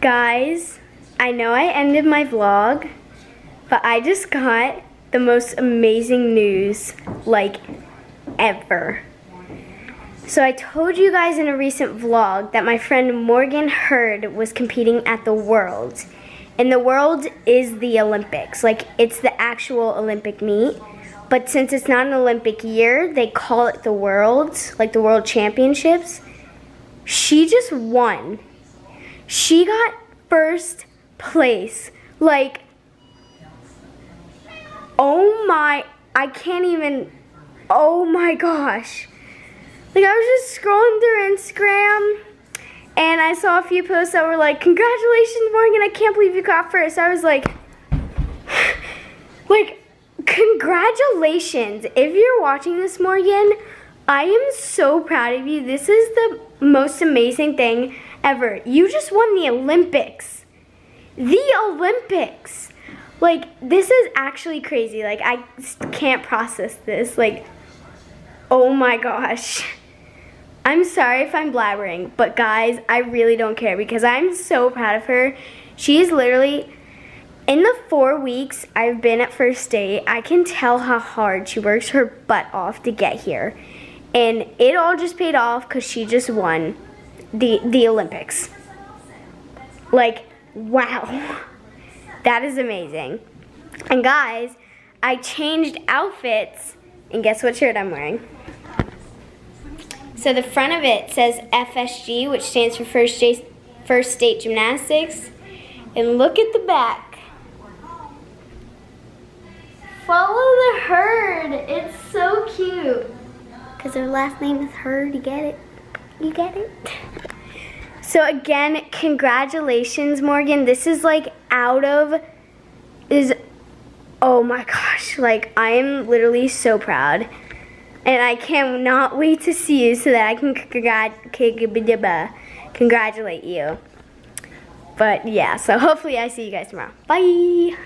Guys, I know I ended my vlog, but I just got the most amazing news, like, ever. So I told you guys in a recent vlog that my friend Morgan Hurd was competing at the World. And the World is the Olympics, like it's the actual Olympic meet. But since it's not an Olympic year, they call it the Worlds, like the World Championships. She just won. She got first place. Like, oh my, I can't even, oh my gosh. Like, I was just scrolling through Instagram and I saw a few posts that were like, congratulations, Morgan, I can't believe you got first. I was like, like, congratulations. If you're watching this, Morgan, I am so proud of you. This is the most amazing thing ever. You just won the Olympics. The Olympics. Like, this is actually crazy. Like, I can't process this. Like, oh my gosh. I'm sorry if I'm blabbering, but guys, I really don't care because I'm so proud of her. She's literally, in the four weeks I've been at First State, I can tell how hard she works her butt off to get here. And it all just paid off because she just won the, the Olympics. Like, wow. That is amazing. And guys, I changed outfits, and guess what shirt I'm wearing? So the front of it says FSG, which stands for First State, First State Gymnastics. And look at the back. Follow the herd. It's so cute. Because her last name is Hurd. You get it? You get it? So again, congratulations, Morgan. This is like out of, is, oh my gosh. Like, I am literally so proud. And I cannot wait to see you so that I can congratulate you. But yeah, so hopefully I see you guys tomorrow. Bye.